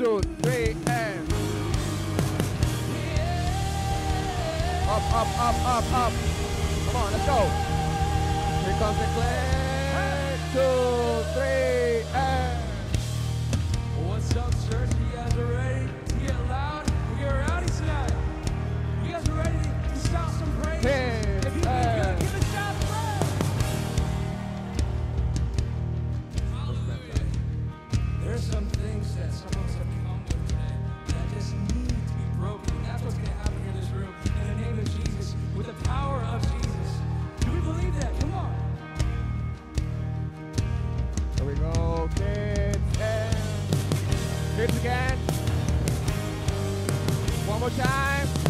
two, three, and. Up, up, up, up, up. Come on, let's go. Here comes the clap. Hips again. One more time.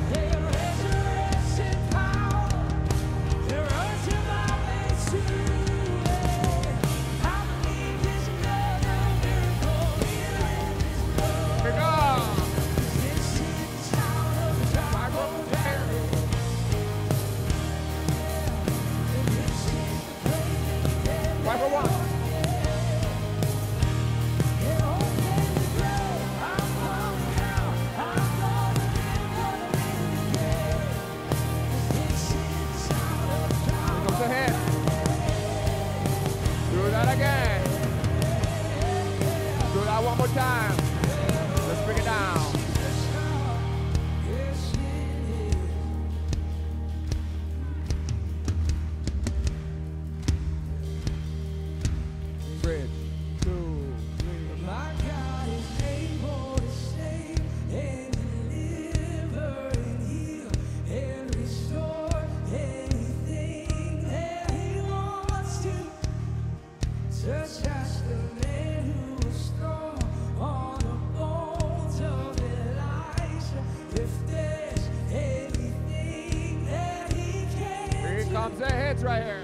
arms, their right here.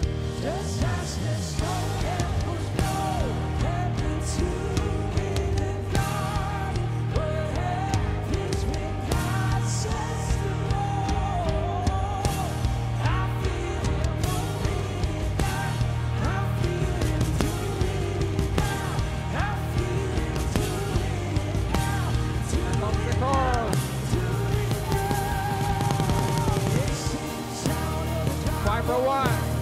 one.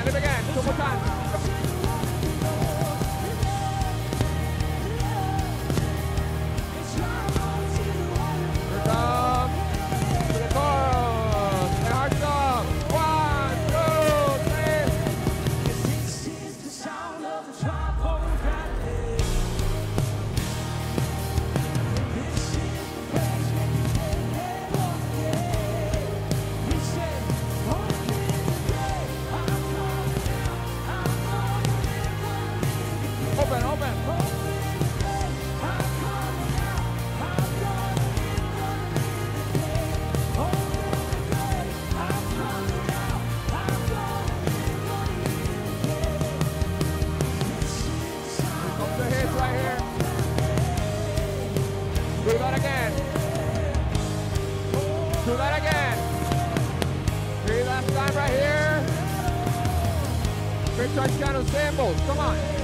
again and again. Two more times. try Shadow Samples. Come on.